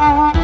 Bye.